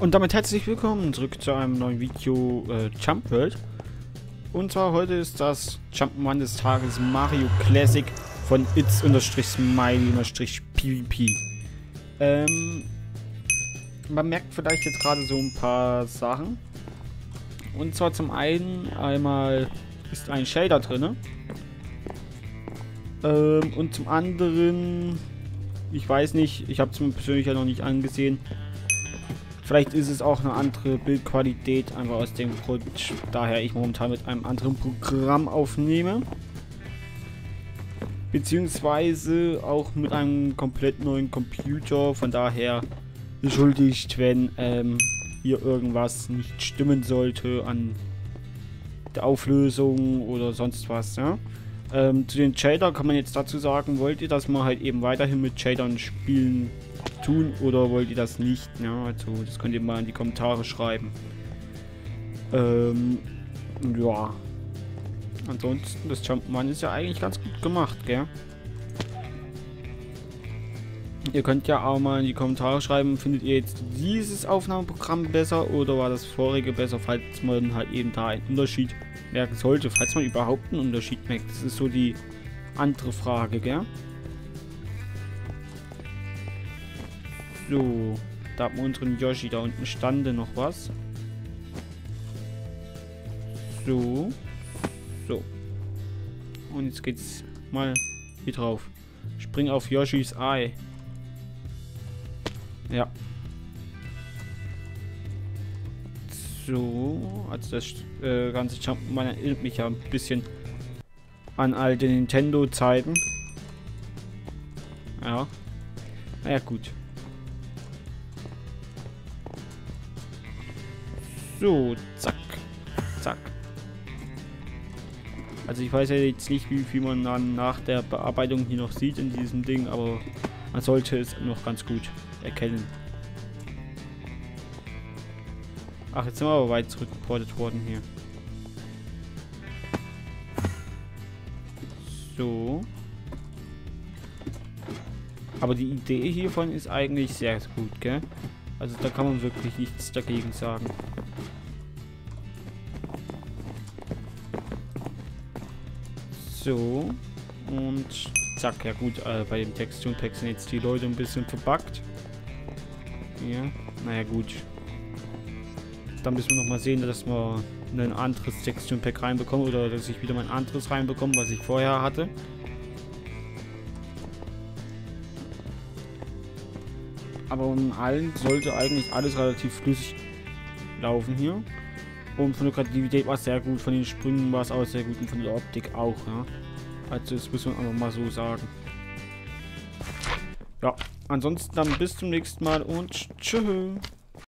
Und damit herzlich willkommen zurück zu einem neuen Video äh, Jump World. Und zwar heute ist das Jump'n'Run des Tages Mario Classic von its-smiley-pvp. Ähm, man merkt vielleicht jetzt gerade so ein paar Sachen. Und zwar zum einen einmal ist ein Shader drin. Ähm, und zum anderen, ich weiß nicht, ich habe es mir persönlich ja noch nicht angesehen, Vielleicht ist es auch eine andere Bildqualität, einfach aus dem Grund, daher ich momentan mit einem anderen Programm aufnehme. Beziehungsweise auch mit einem komplett neuen Computer, von daher entschuldigt, wenn ähm, hier irgendwas nicht stimmen sollte an der Auflösung oder sonst was. Ja? Ähm, zu den Shader kann man jetzt dazu sagen, wollt ihr, dass man halt eben weiterhin mit Shadern spielen tun oder wollt ihr das nicht? Ja, also das könnt ihr mal in die Kommentare schreiben. Ähm, ja. Ansonsten, das Jumpman ist ja eigentlich ganz gut gemacht, gell? Ihr könnt ja auch mal in die Kommentare schreiben, findet ihr jetzt dieses Aufnahmeprogramm besser oder war das vorige besser, falls man halt eben da einen Unterschied merken sollte, falls man überhaupt einen Unterschied merkt. Das ist so die andere Frage, gell? So, da haben wir unseren Yoshi. Da unten stande noch was. So. So. Und jetzt geht's mal hier drauf. Spring auf Yoshis Ei. Ja. So, also das äh, ganze Jumpman erinnert mich ja ein bisschen an alte Nintendo-Zeiten. Ja. Naja, gut. So, zack. Zack. Also ich weiß ja jetzt nicht, wie viel man dann nach der Bearbeitung hier noch sieht in diesem Ding, aber man sollte es noch ganz gut erkennen. Ach, jetzt sind wir aber weit zurückgeportet worden hier. So. Aber die Idee hiervon ist eigentlich sehr gut, gell? Also da kann man wirklich nichts dagegen sagen. So. Und zack, ja gut, äh, bei dem Texturenpack sind jetzt die Leute ein bisschen verbuggt. Ja, naja gut. Dann müssen wir nochmal sehen, dass wir ein anderes Texturenpack reinbekommen oder dass ich wieder mein anderes reinbekomme, was ich vorher hatte. Aber in allen sollte eigentlich alles relativ flüssig laufen hier. Und von der Kreativität war es sehr gut, von den Sprüngen war es auch sehr gut und von der Optik auch, ja. Also das muss man einfach mal so sagen. Ja, ansonsten dann bis zum nächsten Mal und tschüss.